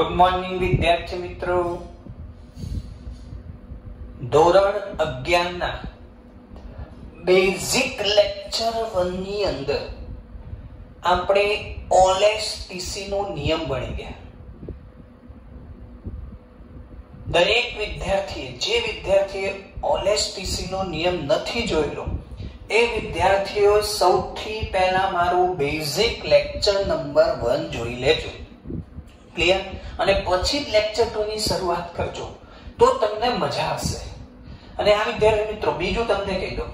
Good morning વિદ્યાર્થી મિત્રો. ધોરણ અગિયાર ના બેઝિક લેક્ચર વનની અંદર આપણે ઓલેસટીસી નો નિયમ ભણી ગયા. દરેક વિદ્યાર્થીએ, જે વિદ્યાર્થીએ ઓલેસટીસી નો નિયમ નથી જોયેલો, એ વિદ્યાર્થીઓ સૌથી પહેલા મારું બેઝિક લેક્ચર નંબર વન જોઈ લેજો. ક્લિયર અને પછી જ લેક્ચર 2 ની શરૂઆત કરજો. તો તમને મજા આવશે. અને આ વિદ્યાર્થી મિત્રો, બીજું તમને કહી દઉં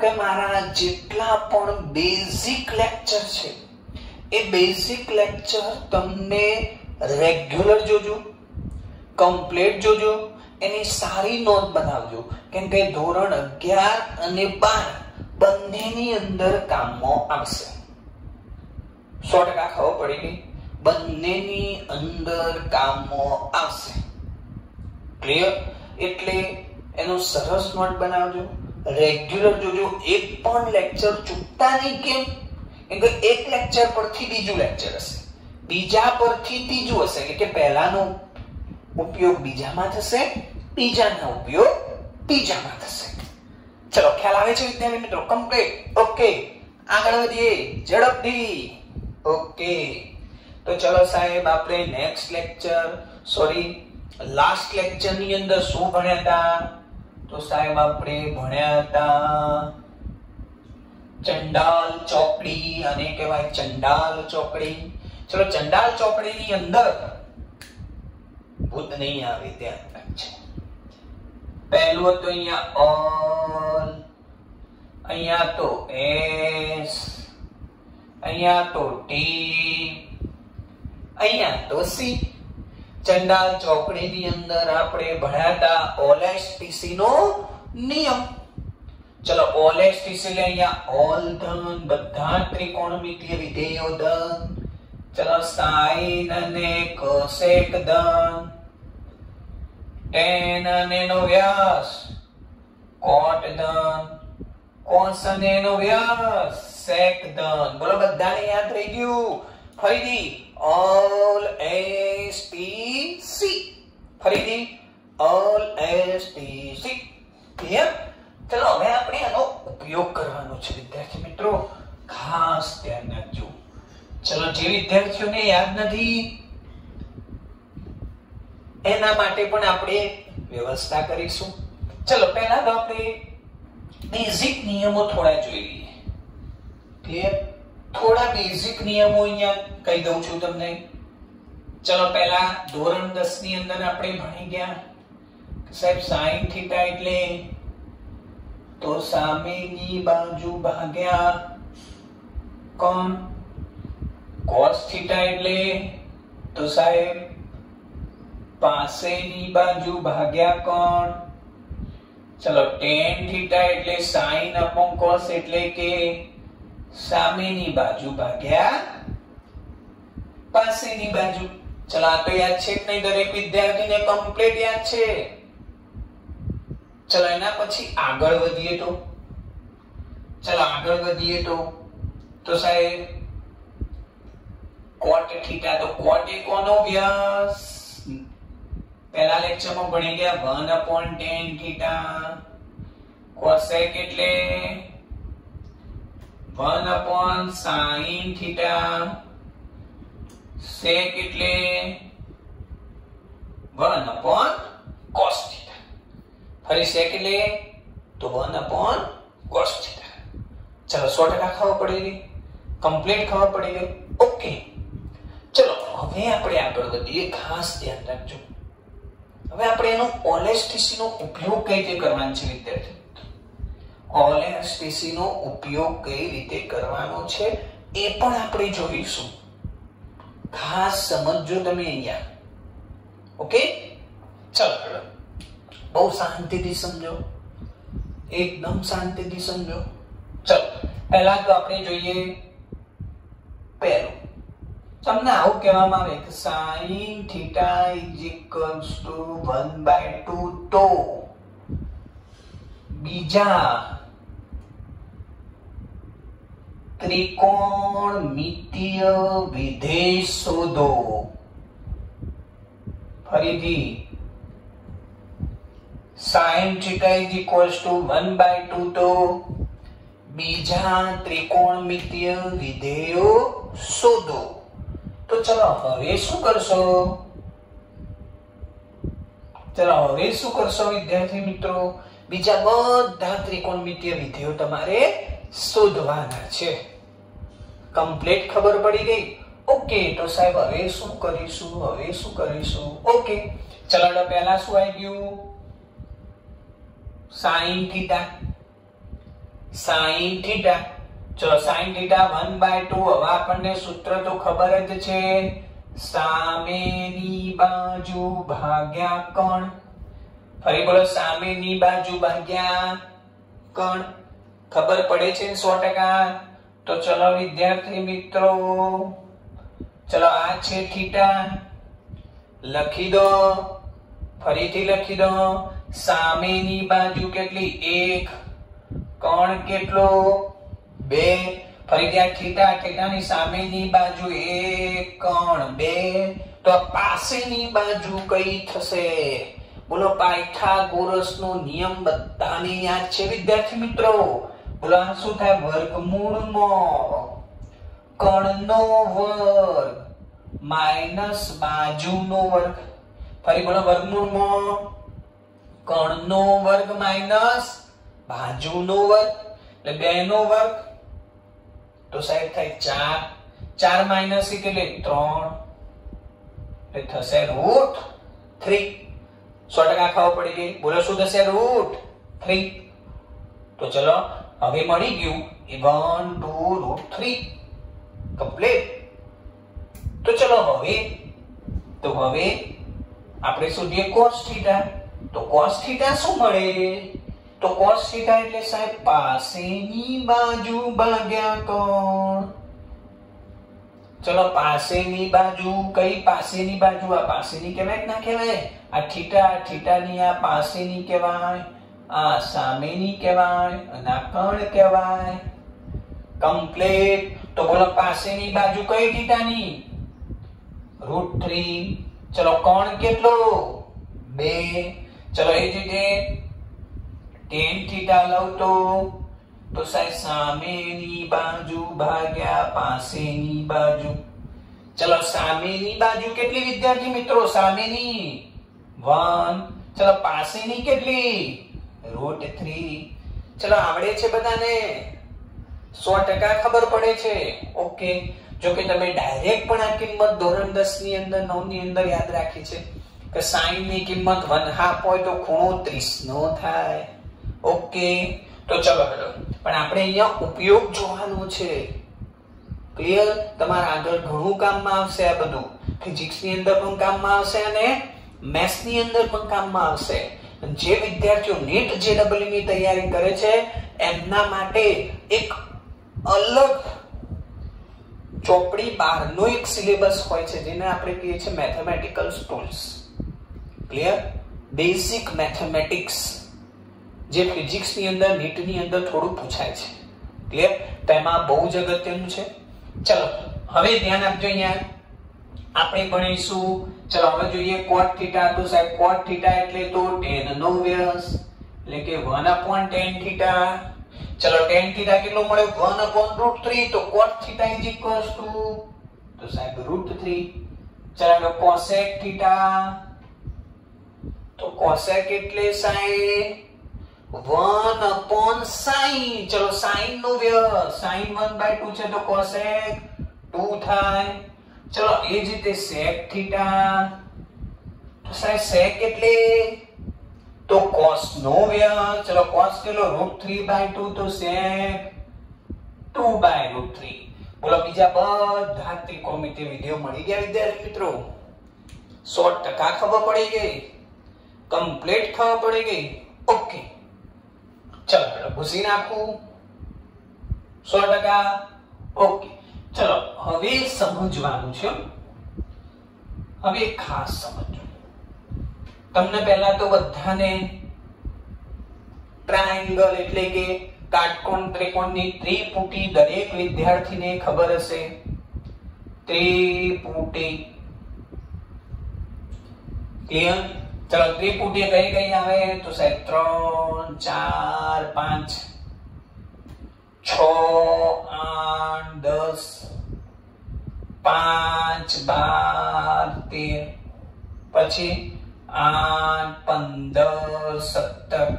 કે મારા જેટલા પણ બેઝિક લેક્ચર છે, એ બેઝિક લેક્ચર તમને રેગ્યુલર જોજો કમ્પ્લીટ જોજો, એની સારી નોંધ બનાવજો. કેમ કે ધોરણ અગિયાર અને બાર બંનેની અંદર કામમાં આવશે. સો ટકા ખબર પડી ગઈ? બંનેની અંદર કામો આવશે. ક્લિયર એટલે એનો સરસ નોટ બનાવજો. રેગ્યુલર જોજો, એક પણ લેક્ચર ચૂકતા નહીં કેમ? કેમ કે એક લેક્ચર પરથી બીજું લેક્ચર હશે. બીજા પરથી ત્રીજું હશે. એટલે કે પહેલાનો ઉપયોગ બીજામાં થશે બીજાનો ઉપયોગ ત્રીજામાં થશે. ચલો, ખ્યાલ આવે છે વિદ્યાર્થી મિત્રો? કમ્પ્લીટ ઓકે આગળ વધીએ. ઝડપથી. ઓકે તો ચલો સાહેબ, આપણે નેક્સ્ટ લેક્ચર સોરી લાસ્ટ લેક્ચરની અંદર શું ભણ્યા હતા? તો સાહેબ, આપણે ભણ્યા હતા ચંડાલ ચોકડી અને કહેવાય ચંડાલ ચોકડી. ચલો, ચંડાલ ચોકડી ની અંદર ભૂત નહીં આવે ત્યાં રાખજે પહેલું હતું અહીંયા ઓલ અહીંયા તો એસ, અહીંયા તો ટી અહીંયા તો સી ચંડાલ ચોકડીની અંદર આપણે ભણ્યા ઓલેસ્ટીસી નો નિયમ. ચલો ઓલેસ્ટીસી એટલે અહીંયા ઓલ ધન, બધા ત્રિકોણમિતિય વિધેયો ધન. ચલો, સાઈન અને કોસેક ધન. ટેન અને નો વ્યાસ. કોટ ધન. કોસ અને નો વ્યાસ. સેક ધન. બોલો, બધાને યાદ રહી ગયું? ફરીથી. ઓલ એસ ટી સી ફરીથી all S T C clear ચલો, હવે આપણે આનો ઉપયોગ કરવાનો છે, વિદ્યાર્થી મિત્રો. ખાસ ધ્યાન રાખજો. ચલો, જે વિદ્યાર્થીઓને યાદ નથી, એના માટે પણ આપણે વ્યવસ્થા કરીશું. ચલો, પહેલા તો આપણે બેઝિક નિયમો થોડા જોઈ લઈએ ક્લિયર થોડા બેઝિક નિયમો અહીંયા કહી દઉં છું તમને. ચલો પહેલા ધોરણ 10 ની અંદર આપણે ભણી ગયા. સાહેબ sin થીટા એટલે તો સામેની બાજુ ભાગ્યા કોણ? cos થીટા એટલે તો સાહેબ પાસેની બાજુ ભાગ્યા કોણ? ચલો tan થીટા એટલે sin upon cos એટલે કે સામેની બાજુ ભાગ્યા પાસેની બાજુ. ચલો, આ તો યાદ છે કે નહીં દરેક વિદ્યાર્થીને કમ્પ્લીટ યાદ છે? ચલો, એના પછી આગળ વધીએ તો. ચલો, આગળ વધીએ તો. તો સાહેબ કોટ થીટા તો કોટ એ કોનો વ્યાસ? પહેલા લેક્ચરમાં ભણી ગયા 1 upon tan થીટા કોસેક એટલે 1 અપોન સાઈન થીટા. સેક એટલે વન અપોન કોસ થીટા. ફરી સેક એટલે તો વન અપોન કોસ થીટા. ચલો સો ટકા ખબર પડી ગઈ. કમ્પ્લીટ ખબર પડી ગઈ. ઓકે. ચલો, હવે આપણે આગળ વધીએ ખાસ ધ્યાન રાખજો. હવે આપણે એનો ઓલેસ્ટિસીનો ઉપયોગ કઈ રીતે કરવાનો છે, વિદ્યાર્થી? ઓલેસ્ટીસી નો ઉપયોગ કઈ રીતે કરવાનો છે, એ પણ આપણે જોઈશું. ખાસ સમજજો તમે અહીંયા. ઓકે ચલો. બહુ શાંતિથી સમજો. એકદમ શાંતિથી સમજો. ચલો. પહેલા તો આપણે જોઈએ પહેલું. તમને આવું કહેવામાં આવે કે sin theta is equals to 1 by 2 તો બીજા ત્રિકોણમિતિય વિધેય શોધો. ફરીથી, sin theta is equals to 1 by 2 તો બીજા ત્રિકોણમિતીય વિધેયો શોધો. તો ચલો હવે શું કરશો? ચલો હવે શું કરશો વિદ્યાર્થી મિત્રો? બીજા બધા ત્રિકોણમિતિય વિધેયો તમારે શોધવાના છે. કમ્પ્લીટ ખબર પડી ગઈ. ઓકે, તો સાહેબ, હવે શું કરીશું? હવે શું કરીશું? ઓકે, ચલો પહેલા શું આવી ગયું? Sine theta. Sine theta. ચલો sine theta one by two, હવે આપણને સૂત્ર તો ખબર જ છે. સામેની બાજુ ભાગ્યા કણ. ફરી બોલો, સામેની બાજુ ભાગ્યા કણ. ખબર પડે છે 100% તો ચલો વિદ્યાર્થી મિત્રો, ચલો આ છે થીટા. લખી દો, ફરીથી લખી દો. સામેની બાજુ કેટલી? એક. કોણ કેટલો? બે. ફરીથી આ થીટા, થીટાની સામેની બાજુ એક. કોણ? બે. તો પાસેની બાજુ કઈ થશે? બોલો પાયથાગોરસ નો નિયમ બધાને યાદ છે વિદ્યાર્થી મિત્રો? બોલો આ શું થાય વર્ગમૂળમાં કણનો વર્ગ માઇનસ બાજુનો વર્ગ ફરી બોલો વર્ગમૂળમાં કણનો વર્ગ માઇનસ બાજુનો વર્ગ એટલે બે નો વર્ગ, તો સાહેબ થાય ચાર. ચાર માઇનસ કેટલે ત્રણ. એટલે થશે રૂટ થ્રી. સો ટકા ખાવા પડી ગઈ. બોલો શું થશે રૂટ થ્રી? તો ચલો હવે મળી ગયું એ one two root three complete તો ચલો હવે, તો હવે આપણે શોધીએ કોસ થીટા તો cos થીટા શું મળે? તો cos થીટા એટલે સાહેબ પાસેની બાજુ ભાગ્યા કોણ? ચલો પાસેની બાજુ, કઈ પાસેની બાજુ? આ પાસેની કહેવાય ના કહેવાય આ થીટા થીટાની આ પાસેની કહેવાય આ સામેની કહેવાય અને આ કણ કહેવાય. કમ્પ્લીટ તો બોલો, પાસેની બાજુ કઈ થીટાની? Route three. ચલો, કોણ કેટલો? બે. ચલો, એ જ રીતે ટેન થીટા લઉં તો તો સાહેબ, સામેની બાજુ ભાગ્યા પાસેની બાજુ. ચલો, સામેની બાજુ કેટલી વિદ્યાર્થી મિત્રો? સામેની. વન. ચલો, પાસેની કેટલી? રૂટ થ્રી ચલો, આવડે છે બધાને? સો ટકા ખબર પડે છે. ઓકે. જો કે તમે ડાયરેક્ટ પણ આ કિંમત ધોરણ દસની અંદર, નવની અંદર યાદ રાખી છે કે સાઈનની કિંમત વન હાફ હોય તો ખૂણો ત્રીસ નો થાય. ઓકે. તો ચલો હેલો પણ આપણે અહીંયા ઉપયોગ જોવાનો છે. ક્લિયર તમારા આગળ ઘણું કામમાં આવશે આ બધું. ફિઝિક્સની અંદર પણ કામમાં આવશે અને મેથ્સની અંદર પણ કામમાં આવશે. જે વિદ્યાર્થીઓ નીટ જેડબલ્યુ ની તૈયારી કરે છે, એમના માટે એક અલગ ચોપડી બહારનો એક સિલેબસ હોય છે, જેને આપણે કહીએ છીએ mathematical tools clear basic mathematics જે ફિઝિક્સની અંદર નીટની અંદર થોડું પૂછાય છે. ક્લિયર તેમાં બહુ જ અગત્યનું છે. ચલો, હવે ધ્યાન આપજો અહીંયા. આપણે ભણીશું. ચલો, હવે જોઈએ cot θ તો સાહેબ, cot θ એટલે તો tan નો વ્યસ્ત એટલે કે 1 tan θ ચલો, tan θ કેટલો મળે? 1 √3 તો cot θ તો સાહેબ √3 ચલો cosec θ તો cosec એટલે સાહેબ 1 upon sin ચલો sin નો વ્યસ્ત sin 1 by 2 છે તો cosec 2 થાય. ચલો, એ જ રીતે sec થીટા તો સાહેબ, sec એટલે તો cos નો વ્યસ્ત ચલો, cos કેટલો? √3 by 2 તો sec 2 by √3 બોલો, બીજા બધા ત્રિકોણમિતિય વિધિઓ મળી ગયા વિદ્યાર્થી મિત્રો. 100% ખબર પડી ગઈ. કમ્પ્લીટ ખબર પડી ગઈ. ઓકે. ચલો પેલો ભૂસી નાખું. 100% ઓકે. ચલો હવે સમજવાનું છે. હવે ખાસ સમજો. તમને પહેલા તો બધાને ટ્રાયેંગલ એટલે કે કાટકોણ ત્રિકોણની ત્રિપુટી દરેક વિદ્યાર્થીને ખબર હશે. ત્રિપુટી. ક્લિયર ચલો ત્રિપુટી કઈ કઈ આવે? તો સાહેબ, ત્રણ, ચાર, પાંચ. છ, આઠ, દસ, પાંચ, બાર, તેર, પછી આઠ, પંદર, સત્તર,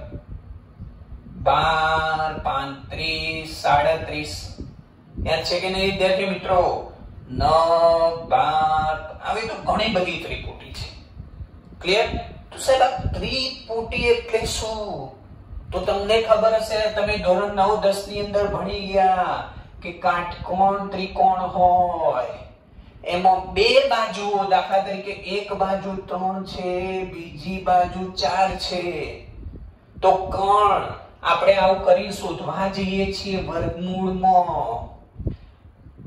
બાર, પાંત્રીસ, સાડત્રીસ. યાદ છે કે નહીં, વિદ્યાર્થી મિત્રો? નવ બાર, આવી તો ઘણી બધી ત્રિપુટી છે. ક્લિયર તો સાહેબ ત્રિપુટી એટલે શું? તો તમને ખબર હશે, તમે ધોરણ નવ, દસની અંદર ભણી ગયા કે કાટકોણ ત્રિકોણ હોય. એમાં બે બાજુઓ, દાખલા તરીકે એક બાજુ ત્રણ છે, બીજી બાજુ ચાર છે. તો કોણ આપણે આવું કરી શોધવા જઈએ છીએ વર્ગમૂળમાં.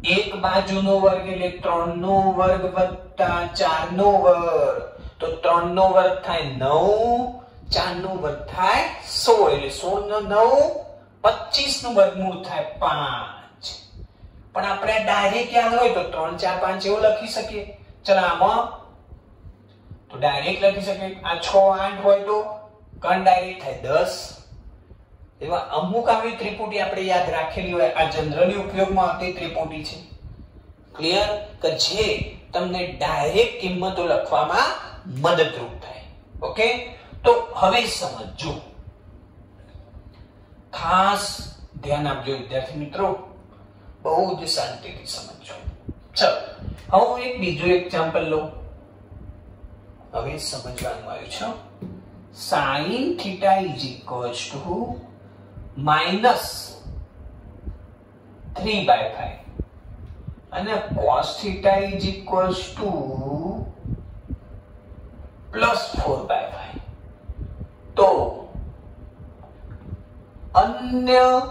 એક બાજુનો વર્ગ એટલે ત્રણ નો વર્ગ વત્તા ચાર નો વર્ગ. તો ત્રણ નો વર્ગ થાય નવ ચારનું વર્ગ થાય સોળ એટલે સોળ નો નવ પચીસનું વર્ગમૂળ થાય પાંચ. પણ આપણે ડાયરેક્ટ યાદ હોય તો ત્રણ, ચાર, પાંચ એવું લખી શકીએ. ચલો આમાં. તો ડાયરેક્ટ લખી શકીએ. આ છ આઠ હોય તો કણ ડાયરેક્ટ થાય દસ. એવા અમુક આવી ત્રિપુટી આપણે યાદ રાખેલી હોય. આ જનરલી ઉપયોગમાં આવતી ત્રિપુટી છે. ક્લિયર કે જે તમને ડાયરેક્ટ કિંમતો લખવામાં મદદરૂપ થાય. ઓકે તો હવે સમજો. ખાસ ધ્યાન આપજો વિદ્યાર્થી મિત્રો. બહુ જ શાંતિથી સમજો. ચલો હું એક બીજું એક્ઝામ્પલ લઉં. હવે સમજવાનું આવ્યું છે. Sine theta is equals to minus three by five. અને theta is equals to plus 4 by 5 તો અન્ય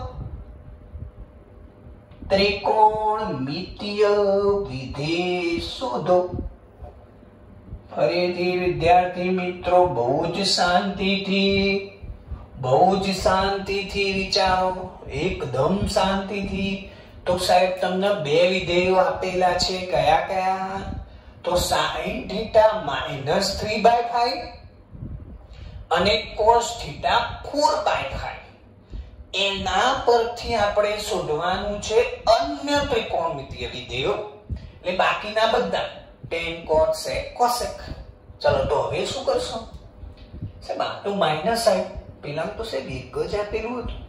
ત્રિકોણમિતીય વિધેય શોધો. ફરીથી વિદ્યાર્થી મિત્રો, બહુ જ શાંતિથી, બહુ જ શાંતિથી વિચારો, એકદમ શાંતિથી. તો સાહેબ, તમને બે વિધેયો આપેલા છે, કયા કયા? તો sine theta minus three by five અને cos theta four by five એના પરથી આપણે શોધવાનું છે અન્ય ત્રિકોણમિતિય વિધેયો. એટલે બાકીના બધા tan cot sec cosec ચલો તો હવે શું કરશો? સાહેબ, આ તો માઇનસ સાઈડ પેલા તો સાહેબ એક જ આપેલું હતું.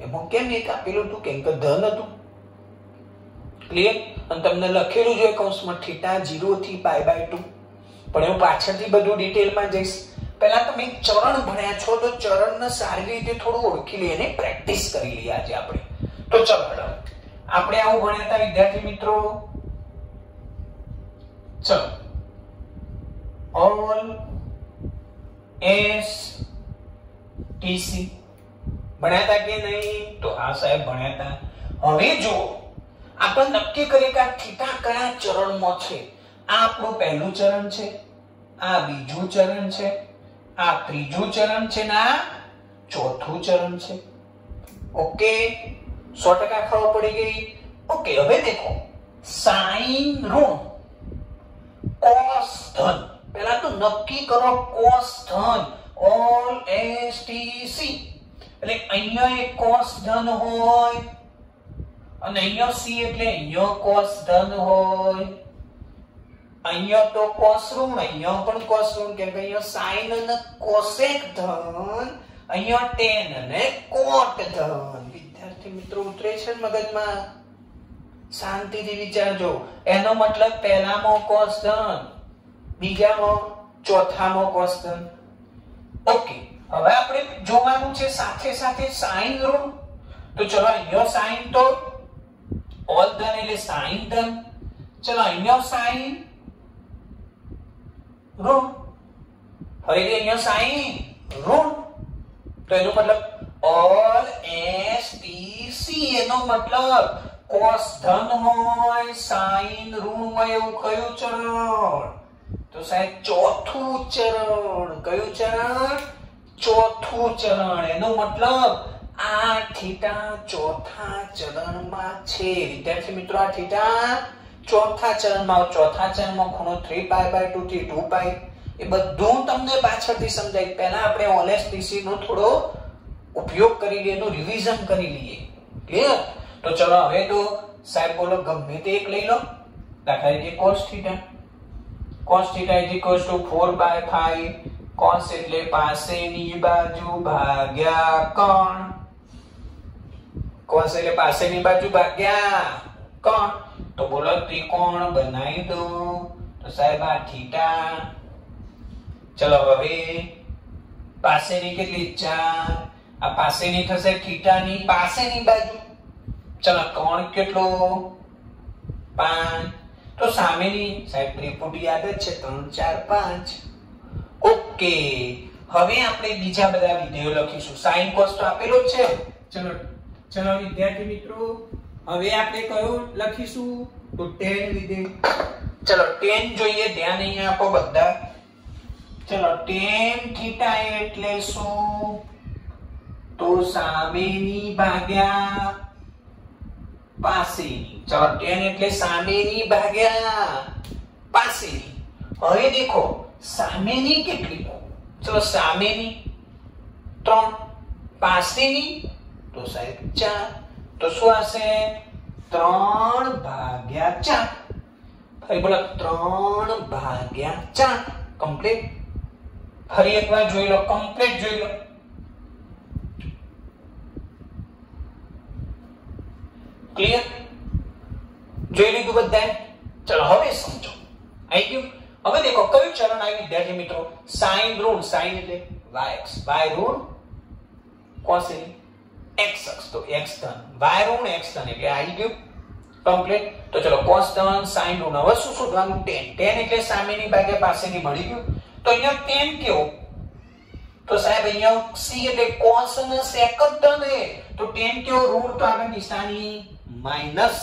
એમાં કેમ એક આપેલું હતું? કેમ કે ધન હતું. ક્લિયર અને તમને લખેલું જોઈએ કૌંસમાં થીટા 0 થી પાઈ બાય 2 પણ હું પાછળથી બધું ડિટેલમાં જઈશ. પહેલા તમે ચરણ ભણ્યા છો, તો ચરણને સારી રીતે થોડું ઓળખી લઈએ અને પ્રેક્ટિસ કરી લઈએ આજે આપણે. તો ચલો આપણે આવું ભણ્યા હતા, વિદ્યાર્થી મિત્રો. ચલો. ઓલ એસ ટીસી ભણ્યા હતા કે નહીં? તો હા સાહેબ, ભણ્યા હતા. હવે જો આપણે નક્કી કરીએ કે આ થીટા કયા ચરણમાં છે? આ આપણું પહેલું ચરણ છે, આ બીજું ચરણ છે આ ત્રીજું ચરણ છે ને ચોથું ચરણ છે. ઓકે, સો ટકા ખબર પડી ગઈ. ઓકે, હવે દેખો. સાઈન ઋણ, કોસ ધન. પહેલા તો નક્કી કરો કોસ ધન. ઓલ એસ ટી સી એટલે અહીંયા એક કોસ ધન હોય અને અહીંયા સી એટલે અહીંયા કોસ ધન હોય. અહીંયા તો કોસ ઋણ અહીંયા પણ કોસ ઋણ કેમ કે અહીંયા સાઈન અને કોસેક ધન, અહીંયા ટેન અને કોટ ધન. વિદ્યાર્થી મિત્રો, ઉતરે છે મગજમાં? શાંતિથી વિચારજો. એનો મતલબ પહેલામાં કોસ ધન, બીજામાં ચોથામાં કોસ ધન. ઓકે, હવે આપણે જોવાનું છે સાથે સાથે સાઈન રૂમ તો ચલો અહીંયા સાઈન તો, ઓલ ધન એટલે સાઈન ધન. ચલો અહીંયા સાઈન ઋણ ફરીથી અહીંયા સાઈન ઋણ. તો એનો મતલબ ઓલ એસ ટી સી એનો મતલબ કોસ ધન હોય, સાઈન ઋણ હોય એવું કયું ચરણ? તો સાહેબ ચોથું ચરણ. કયું ચરણ? ચોથું ચરણ. એનો મતલબ આ થીટા ચોથા ચરણમાં છે. વિદ્યાર્થી મિત્રો, આ થીટા ચોથા ચરણમાં ચોથા ચરણમાં ખૂણો થ્રી પાય બાય ટુ થી ટુ પાય એ બધું તમને પાછળથી સમજાય. પહેલા આપણે ઓનેસ્ટીસી નો થોડો ઉપયોગ કરી લઈએ એનું રિવિઝન કરી લઈએ. ક્લિયર તો ચલો હવે તો સાહેબ બોલો, ગમે તે એક લઈ લો. દાખલા તરીકે cos theta cos theta is equal to 4 by 5 cos એટલે પાસેની બાજુ ભાગ્યા કોણ? કોસ એટલે પાસેની બાજુ ભાગ્યા કોણ? તો બોલો, ત્રિકોણ બનાવી દો. તો સાહેબ, આ થીટા. ચલો, હવે પાસેની કેટલી ચાર? આ પાસેની થશે થીટાની પાસેની બાજુ. ચલો, કોણ કેટલો? પાંચ. તો સામેની, સાહેબ, ત્રિપુટી યાદ જ છે, ત્રણ, ચાર, પાંચ. ઓકે. હવે આપણે બીજા બધા વિધેયો લખીશું. સાઈન કોસ તો આપેલો છે. ચલો ચલો, વિદ્યાર્થી મિત્રો હવે આપણે કયો લખીશું? તો tan વિધેય ચલો tan જોઈએ, ધ્યાન અહીંયા આપો બધા. ચલો, tan થીટા એટલે શું? તો સામેની ભાગ્યા પાસેની. ચલો, tan એટલે સામેની ભાગ્યા પાસેની. હવે દેખો, સામેની કેટલી ચલો, સામેની ત્રણ, પાસેની, તો સાહેબ ચાર. તો શું હશે ત્રણ ભાગ્યા ચાર ફરી બોલો ત્રણ ભાગ્યા ચાર કમ્પ્લીટ ફરી એકવાર જોઈ લો કમ્પ્લીટ જોઈ લો ક્લિયર જોઈ લીધું બધાએ? ચલો, હવે સમજો. આવી ગયું? હવે દેખો, કયું ચરણ આવ્યું વિદ્યાર્થી મિત્રો, સાઈન ઋણ, સાઈન એટલે yx y ઋણ? cos એટલે x અક્ષ. તો એક્સ ધન. વાય ઋણ એક્સ ધન એટલે આવી ગયું. કમ્પ્લીટ તો ચલો, cos ધન, sin ઋણ. હવે શું શોધવાનું? tan. tan એટલે સામેની ભાગે પાસેની મળી ગયું. તો અહીંયા tan કેવો? તો સાહેબ, અહીંયા c એટલે cos અને sec જ ધન તો tan કેવો? ઋણ તો આગળ નિશાની માઇનસ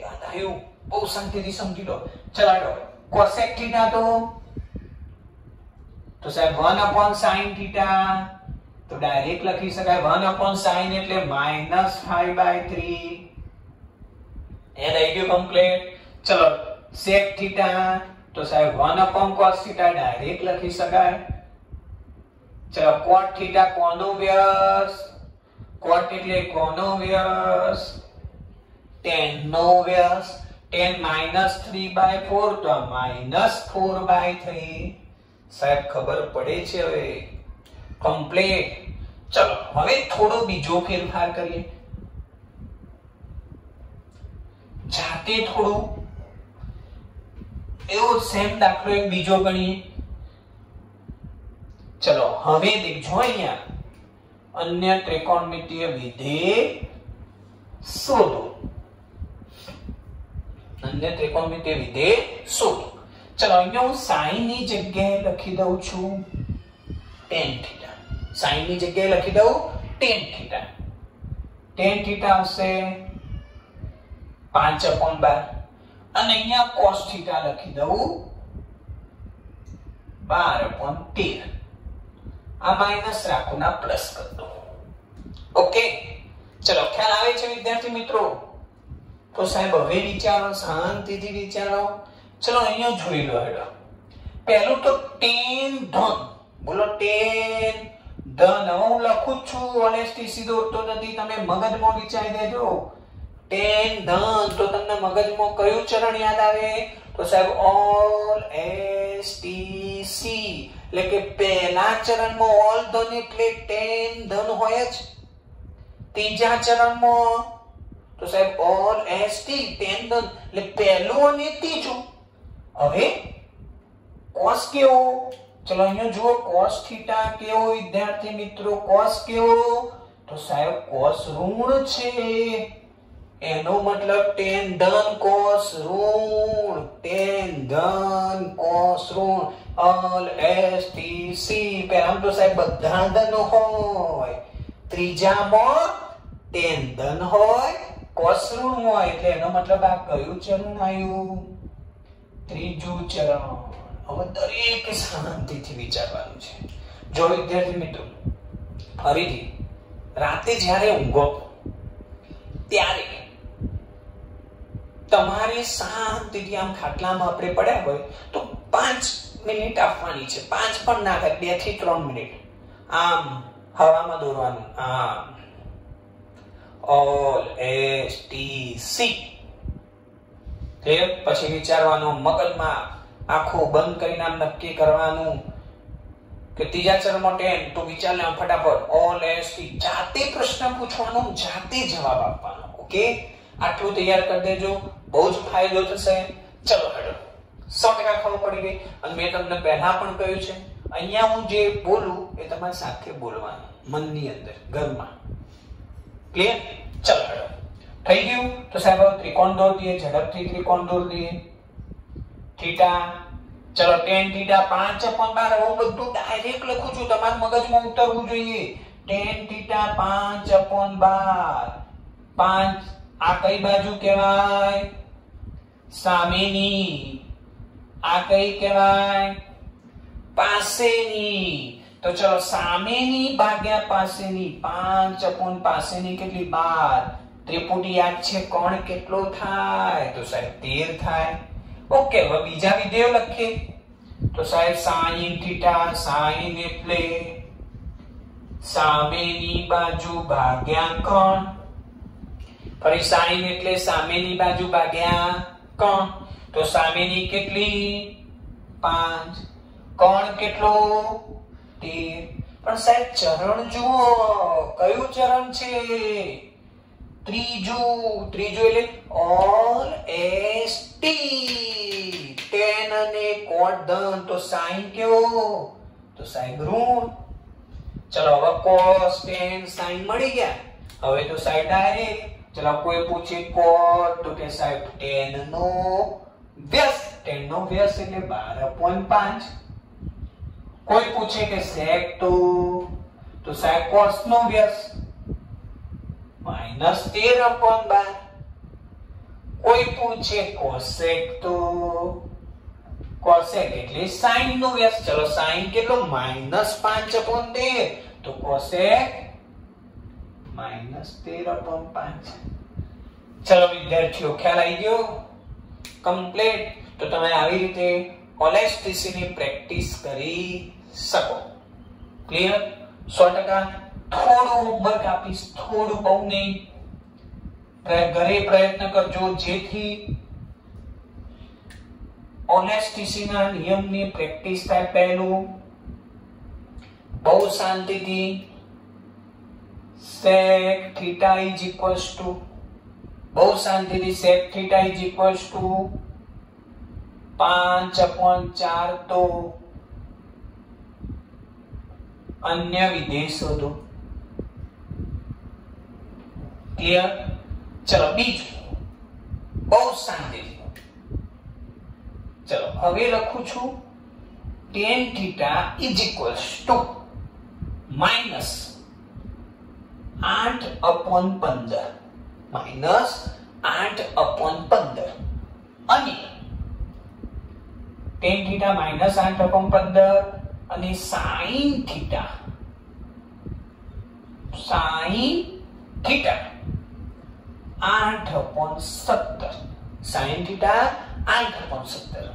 યાદ આવ્યું? બહુ શાંતિથી સમજી લો. ચલાડો cosec થીટા તો? તો સાહેબ 1 upon sin થીટા તો ડાયરેક્ટ લખી શકાય 1 upon sin એટલે 5 by 3 એ રહી ગયું કમ્પ્લીટ ચલો, sec થીટા તો સાહેબ 1 upon cos થીટા ડાયરેક્ટ લખી શકાય. ચલો, cot થીટા કોનો વ્યસ્ત cot એટલે કોનો વ્યસ્ત tan નો વ્યસ્ત tan minus 3 by 4 તો minus 4 by 3 સાહેબ, ખબર પડે છે હવે. કમ્પ્લીટ ચલો, હવે થોડો બીજો ફેરફાર કરીએ. જાતે થોડું એવો સેમ દાખલો એક બીજો ગણીએ. ચલો, હવે દેખજો અહીંયા. અન્ય ત્રિકોણમિતિય વિધેય શોધો. અન્ય ત્રિકોણમિતિય વિધેય શોધો. ચલો, અહીંયા હું સાઈનની જગ્યાએ લખી દઉં છું. ટેન થીટા સાઈનની જગ્યાએ લખી દઉં tan થીટા. tan થીટા આવશે 5 upon 12 અને અહીંયા cos થીટા લખી દઉં 12 upon 13 આ માઇનસ રાખો ના પ્લસ કરી દો ઓકે ચલો, ખ્યાલ આવે છે વિદ્યાર્થી મિત્રો? તો સાહેબ, હવે વિચારો, શાંતિથી વિચારો. ચલો, અહીંયા જોઈ લો હેડો. પહેલું તો ટેન ધન. બોલો, ટેન ધન, હું લખું જ છું ઓનેસ્ટી સીધો તો નથી. તમે મગજમાં વિચારી દેજો. ટેન ધન, તો તમને મગજમાં કયું ચરણ યાદ આવે? તો સાહેબ ઓલ એસ ટી સી એટલે કે પહેલા ચરણમાં ઓલ ધન એટલે ટેન ધન હોય જ. ત્રીજા ચરણમાં? તો સાહેબ ઓલ એસ ટી ટેન ધન. એટલે પહેલું અને ત્રીજું. હવે કોસ કેવો? ચલો અહીંયા જુઓ, cos થીટા કેવો વિદ્યાર્થી મિત્રો? cos કેવો? તો સાહેબ, cos ઋણ છે. એનો મતલબ tan ધન cos ઋણ, tan ધન cos ઋણ. All S, T, C. પહેલા તો સાહેબ બધા ધન હોય. ત્રીજામાં tan ધન હોય, cos ઋણ હોય. એટલે એનો મતલબ આ કયું ચરણ આવ્યું? ત્રીજું ચરણ. હવે દરેક શાંતિથી વિચારવાનું છે. જો વિદ્યાર્થી મિત્રો, ફરીથી રાતે જ્યારે ઊંઘો, ત્યારે તમારે શાંતિથી આમ ખાટલામાં આપણે પડ્યા હોય, તો પાંચ મિનિટ આપવાની છે. પાંચ પણ ના થાય, બેથી ત્રણ મિનિટ. આમ હવામાં દોરવાનું. આમ. ઓલ એસ ટી સી પછી વિચારવાનું મગજમાં. આખું બંધ કરીને આમ નક્કી કરવાનું. કે ત્રીજા ચરણમાં ટેન, તો વિચાર લે ફટાફટ ઓલ એસ ટી જાતે પ્રશ્ન પૂછવાનો, જાતે જવાબ આપવાનો. ઓકે આટલું તૈયાર કરી દેજો. બહુ જ ફાયદો થશે. ચલો હેડો. સો ટકા ખબર પડી ગઈ. અને મેં તમને પહેલા પણ કહ્યું છે. અહીંયા હું જે બોલું એ તમારી સાથે બોલવાનું. મનની અંદર, ઘરમાં. ક્લિયર ચલો હેડો. થઈ ગયું? તો સાહેબ ત્રિકોણ દોર દઈએ, ઝડપથી ત્રિકોણ દોર દઈએ. થીટા ચલો ટેન થીટા પાંચ છપ્પન બાર હું બધું ડાયરેક્ટ લખું છું. તમારા મગજમાં ઉતરવું જોઈએ. ટેન થીટા પાંચ છપ્પન બાર. પાંચ આ કઈ બાજુ કહેવાય? સામેની. આ કઈ કહેવાય? પાસેની. તો ચલો સામેની ભાગ્યા પાસેની 5 upon પાસેની કેટલી? બાર. ત્રિપુટી યાદ છે કોણ? કેટલો થાય? તો સાહેબ તેર થાય. ઓકે, હવે બીજા વિધેયો લખીએ. તો સાહેબ sin થીટા sin એટલે સામેની બાજુ ભાગ્યા કોણ. ફરી sin એટલે સામેની બાજુ ભાગ્યા કોણ. તો સામેની કેટલી? પાંચ. કોણ કેટલો? તેર. પણ સાહેબ, ચરણ જુઓ, કયું ચરણ છે? ત્રીજું ત્રીજું એટલે ઓલ એસ ટી. ટેન અને કોટ ધન, તો સાઈન કેવો તો સાઈન ઋણ. ચલો હવે કોસ, ટેન, સાઈન મળી ગયા. હવે તો સાહેબ ડાયરેક્ટ. ચલો કોઈ પૂછે કોટ, તો કે સાહેબ ટેન નો વ્યસ્ત ટેન નો વ્યસ્ત એટલે બાર પોઈન્ટ પાંચ. કોઈ પૂછે કે સેક તો? તો સાહેબ કોસ નો વ્યસ્ત માઇનસ તેર અપોન બાર. કોઈ પૂછે કોસેક તો? કોસેક એટલે સાઈન નો વ્યાસ. ચલો સાઈન કેટલો? માઇનસ પાંચ અપોન તેર. તો કોસેક માઇનસ તેર અપોન પાંચ. ચલો વિદ્યાર્થીઓ, ખ્યાલ આવી ગયો? કમ્પ્લીટ તો તમે આવી રીતે ઓલેસ્ટિસી ની પ્રેક્ટિસ કરી શકો. ક્લિયર સો ટકા થોડું હોમવર્ક આપીશ, થોડું બહુ નહીં. ઘરે પ્રયત્ન કરજો, જેથી ઓનેસ્ટીસી ના નિયમની પ્રેક્ટિસ થાય પહેલું. બહુ શાંતિથી sec theta is equals to, બહુ શાંતિથી sec theta is equals to 5 upon 4 તો અન્ય વિધેય શોધો. ક્લિયર ચલો બીજું બહુ શાંતિથી ચલો હવે લખું છું tan theta is equals to minus 8 upon 15 minus 8 upon 15 અને tan theta minus 8 upon 15 અને sin theta sin theta 8 upon 17 sin theta 8 upon 17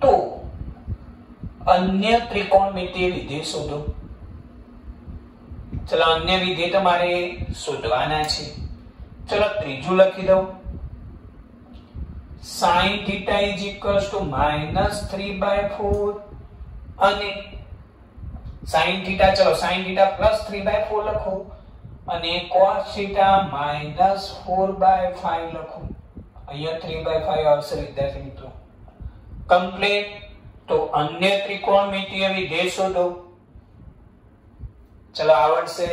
તો અન્ય ત્રિકોણમિતિય વિધેય શોધો ચલો અન્ય વિધેય તમારે શોધવાના છે ચલો ત્રીજું લખી દઉં sin theta is equals to minus 3 by 4 અને sin theta ચલો sin theta plus 3 by 4 લખો અને cos થીટા minus 4 by 5 લખું. અહીંયા 3 by 5 આવશે, વિદ્યાર્થી મિત્રો. કમ્પ્લીટ તો અન્ય ત્રિકોણમિતિય વિધેય શોધો. ચલો, આવડશે.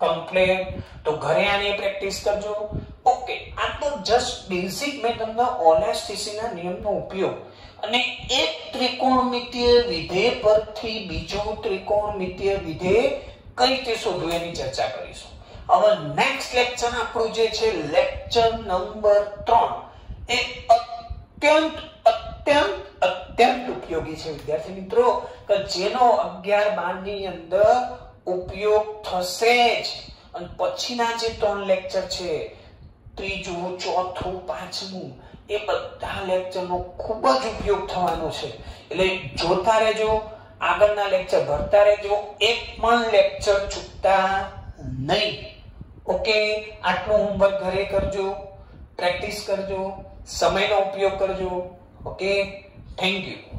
કમ્પ્લીટ તો ઘરે આની પ્રેક્ટિસ કરજો. ઓકે આ તો જસ્ટ બેઝિક મેં તમને ઓનેસ્ટીસીના નિયમનો ઉપયોગ. અને એક ત્રિકોણમિતિય વિધેય પરથી બીજું ત્રિકોણમિતિય વિધેય કઈ શોધવું એની ચર્ચા કરીશું. હવે નેક્સ્ટ લેક્ચર આપણું જે છે લેક્ચર નંબર ત્રણ. એ અત્યંત અત્યંત અત્યંત ઉપયોગી છે, વિદ્યાર્થી મિત્રો, કે જેનો 11 12 ની અંદર ઉપયોગ થશે જ. અને પછીના જે ત્રણ લેક્ચર છે, ત્રીજું, ચોથું, પાંચમું, એ બધા લેક્ચરનો ખૂબ જ ઉપયોગ થવાનો છે. એટલે જોતા રહેજો આગળના લેક્ચર ભરતા રહેજો. એક પણ લેક્ચર ચૂકતા નહીં. ઓકે આટલું હોમવર્ક ઘરે કરજો. પ્રેક્ટિસ કરજો. સમયનો ઉપયોગ કરજો. Okay thank you